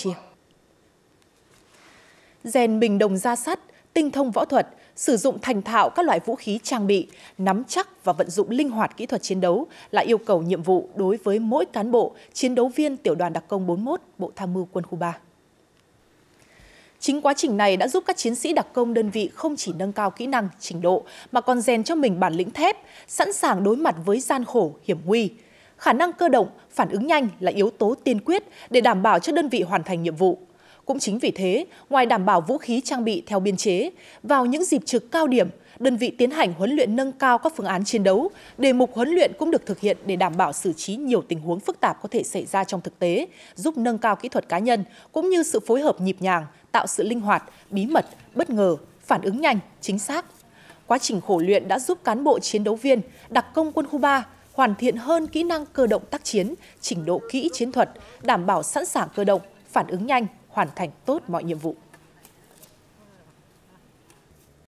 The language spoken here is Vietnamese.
chiêm. Rèn bình đồng ra sắt, tinh thông võ thuật, sử dụng thành thạo các loại vũ khí trang bị, nắm chắc và vận dụng linh hoạt kỹ thuật chiến đấu là yêu cầu nhiệm vụ đối với mỗi cán bộ, chiến đấu viên tiểu đoàn đặc công 41 Bộ Tham mưu Quân khu 3. Chính quá trình này đã giúp các chiến sĩ đặc công đơn vị không chỉ nâng cao kỹ năng, trình độ mà còn rèn cho mình bản lĩnh thép, sẵn sàng đối mặt với gian khổ, hiểm nguy. Khả năng cơ động, phản ứng nhanh là yếu tố tiên quyết để đảm bảo cho đơn vị hoàn thành nhiệm vụ. Cũng chính vì thế, ngoài đảm bảo vũ khí trang bị theo biên chế, vào những dịp trực cao điểm, đơn vị tiến hành huấn luyện nâng cao các phương án chiến đấu. Đề mục huấn luyện cũng được thực hiện để đảm bảo xử trí nhiều tình huống phức tạp có thể xảy ra trong thực tế, giúp nâng cao kỹ thuật cá nhân cũng như sự phối hợp nhịp nhàng, tạo sự linh hoạt, bí mật, bất ngờ, phản ứng nhanh, chính xác. Quá trình khổ luyện đã giúp cán bộ chiến đấu viên, đặc công quân khu 3 hoàn thiện hơn kỹ năng cơ động tác chiến, trình độ kỹ chiến thuật, đảm bảo sẵn sàng cơ động, phản ứng nhanh, hoàn thành tốt mọi nhiệm vụ.